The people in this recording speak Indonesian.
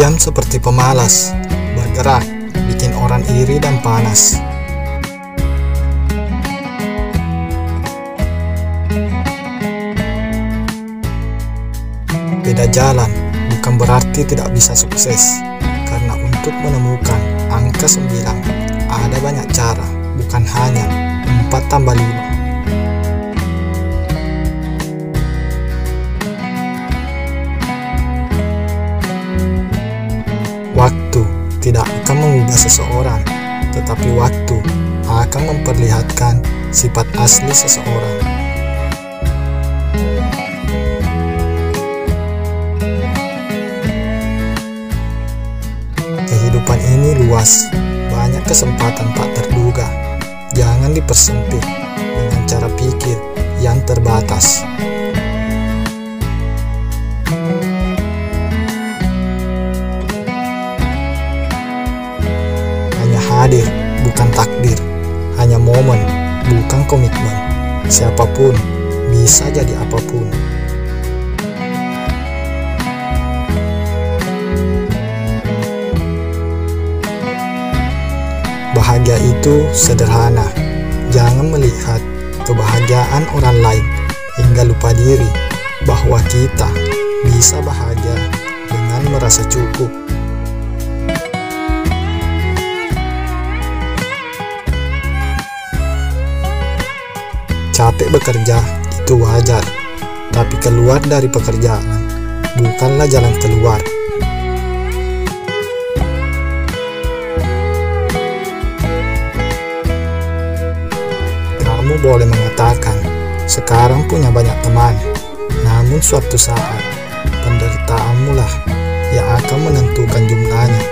Diam seperti pemalas, bergerak, bikin orang iri dan panas. Beda jalan bukan berarti tidak bisa sukses, karena untuk menemukan angka 9 ada banyak cara, bukan hanya 4 tambah 5. Tidak akan mengubah seseorang, tetapi waktu akan memperlihatkan sifat asli seseorang. Kehidupan ini luas, banyak kesempatan tak terduga. Jangan dipersempit dengan cara pikir yang terbatas. Hadir, bukan takdir. Hanya momen, bukan komitmen. Siapa pun bisa jadi apa pun. Bahagia itu sederhana. Jangan melihat kebahagiaan orang lain hingga lupa diri bahwa kita bisa bahagia dengan merasa cukup. Capek bekerja itu wajar, tapi keluar dari pekerjaan bukanlah jalan keluar. Kamu boleh mengatakan sekarang punya banyak teman, namun suatu saat penderitaanmu lah yang akan menentukan jumlahnya.